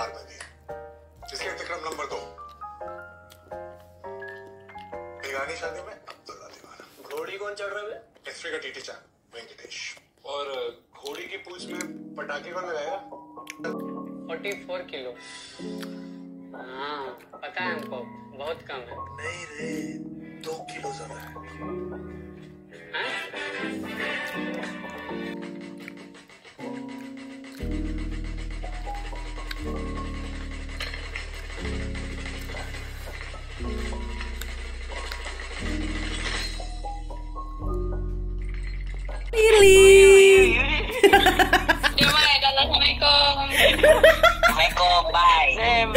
हार में भी है इसलिए विक्रम नंबर दो। ईरानी शादी में अब्दुल्ला दीवाना। घोड़ी कौन चढ़ रहा है? स्त्री का टीटी चाँद वेंकटेश। और घोड़ी की पूछ में पटाखे कौन लगाएगा फोर्टी फोर किलो। हाँ पता है हमको बहुत कम है। नहीं रे दो किलो ज़्यादा हैं? name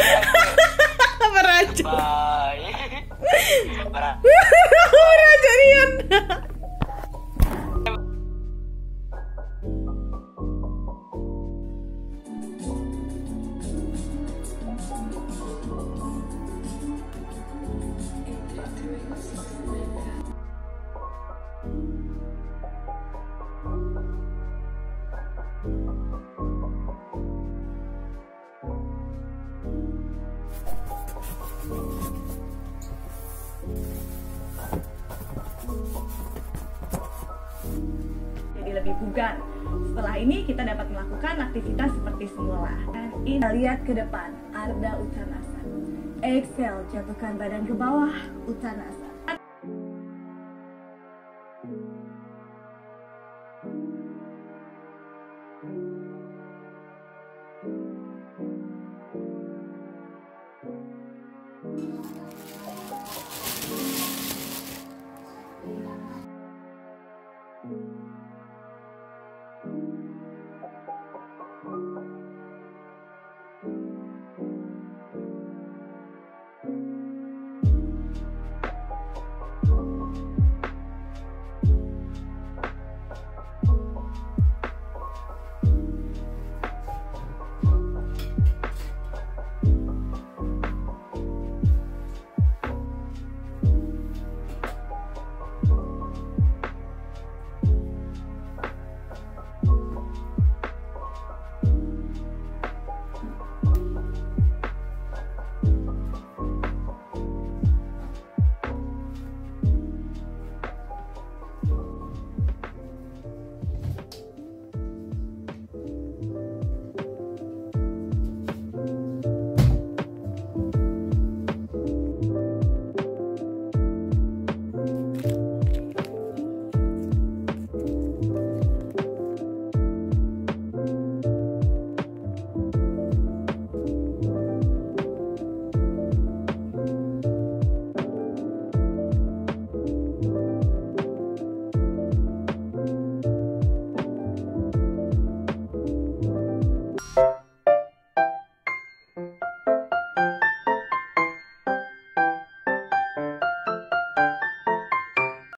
lebih bugar. Setelah ini kita dapat melakukan aktivitas seperti semula. Kita lihat ke depan, Arda Utanasa. Exhale, jatuhkan badan ke bawah, Utanasa.